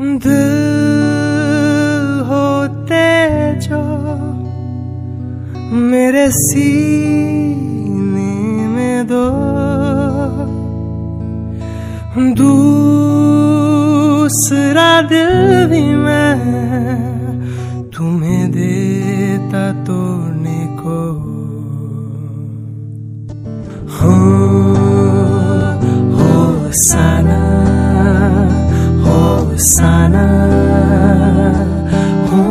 दिल होते जो मेरे सीने में दो। दूसरा दिल भी मैं तुम्हें देता तोड़ने को। हो हो, साना। साना हो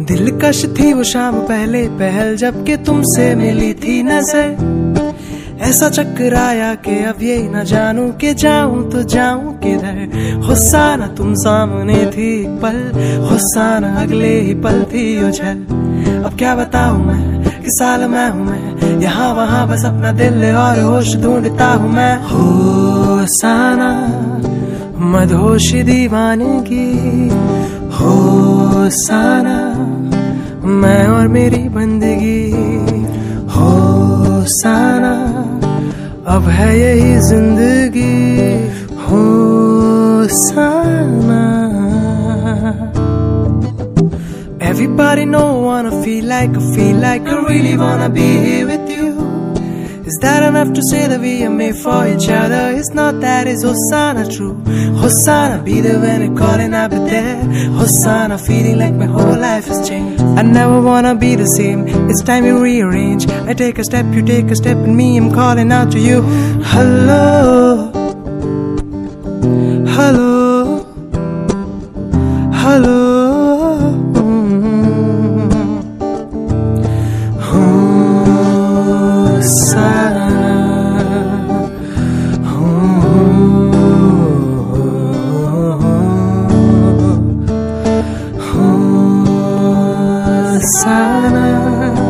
दिलकश थी वो शाम पहले पहल, जबकि तुमसे मिली थी नज़र। ऐसा चक्कर आया कि अब ये न जानू के जाऊँ तो जाऊँ किधर। हुसाना तुम सामने थी पल, हुसाना अगले ही पल थी उछल अब क्या बताऊँ मैं? कि साल मैं हूँ मैं। यहाँ वहाँ बस अपना दिल और होश ढूंढता हूँ मैं। हो साना मधोश दीवाने की। हो होसाना, मैं और मेरी बंदगी। होसाना, अब है यही ज़िंदगी। Everybody know I wanna feel like I feel like I really wanna be here with you. Is that enough to say that we are made for each other? It's not that, it's Hosanna true. Hosanna, be there when you're calling, I'll be there Hosanna, feeling like my whole life has changed. I never wanna be the same, it's time we rearrange. I take a step, you take a step, and me, I'm calling out to you. Hello. Hello. Hello sana